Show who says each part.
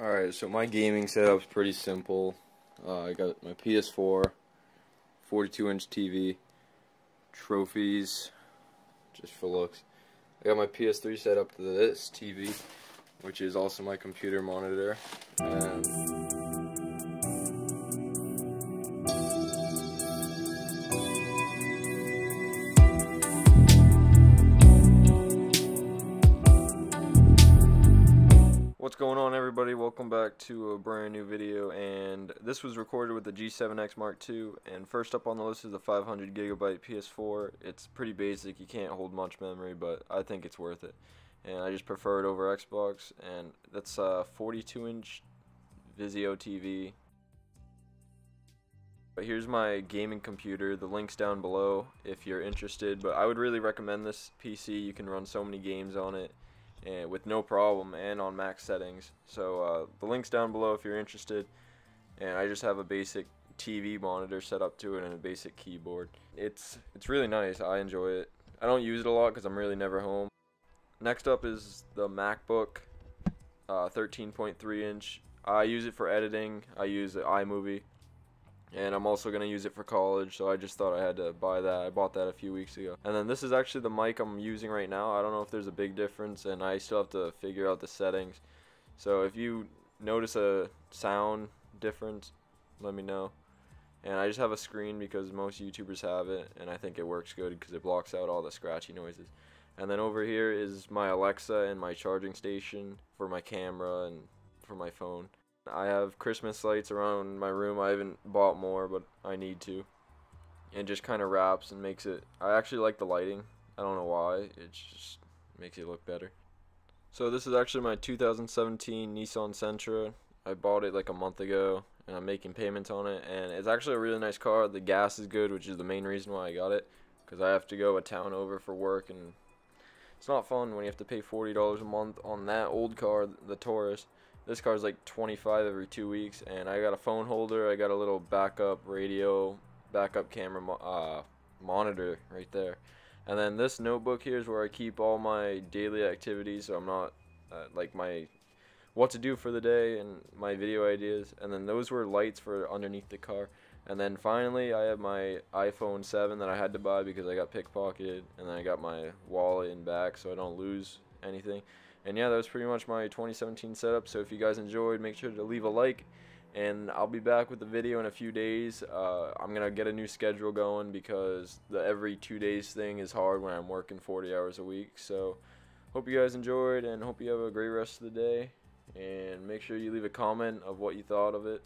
Speaker 1: Alright, so my gaming setup's pretty simple. Uh, I got my PS4, 42 inch TV, trophies, just for looks. I got my PS3 set up to this TV, which is also my computer monitor. And going on everybody? Welcome back to a brand new video and this was recorded with the G7X Mark II and first up on the list is the 500 gigabyte PS4. It's pretty basic, you can't hold much memory but I think it's worth it and I just prefer it over Xbox and that's a 42 inch Vizio TV. But here's my gaming computer, the link's down below if you're interested but I would really recommend this PC, you can run so many games on it and with no problem and on max settings. So uh, the link's down below if you're interested. And I just have a basic TV monitor set up to it and a basic keyboard. It's it's really nice. I enjoy it. I don't use it a lot because I'm really never home. Next up is the MacBook, uh, 13.3 inch. I use it for editing. I use the iMovie and I'm also going to use it for college so I just thought I had to buy that. I bought that a few weeks ago. And then this is actually the mic I'm using right now. I don't know if there's a big difference and I still have to figure out the settings. So if you notice a sound difference let me know. And I just have a screen because most YouTubers have it and I think it works good because it blocks out all the scratchy noises. And then over here is my Alexa and my charging station for my camera and for my phone I have Christmas lights around my room. I haven't bought more, but I need to. And just kind of wraps and makes it. I actually like the lighting. I don't know why. It just makes it look better. So this is actually my 2017 Nissan Sentra. I bought it like a month ago, and I'm making payments on it. And it's actually a really nice car. The gas is good, which is the main reason why I got it. Because I have to go a town over for work, and it's not fun when you have to pay $40 a month on that old car, the Taurus. This car's like 25 every two weeks, and I got a phone holder. I got a little backup radio, backup camera mo uh, monitor right there. And then this notebook here is where I keep all my daily activities, so I'm not uh, like my what to do for the day and my video ideas. And then those were lights for underneath the car. And then finally, I have my iPhone 7 that I had to buy because I got pickpocketed. And then I got my wallet in back so I don't lose anything. And yeah, that was pretty much my 2017 setup. So if you guys enjoyed, make sure to leave a like. And I'll be back with the video in a few days. Uh, I'm going to get a new schedule going because the every two days thing is hard when I'm working 40 hours a week. So hope you guys enjoyed and hope you have a great rest of the day. And make sure you leave a comment of what you thought of it.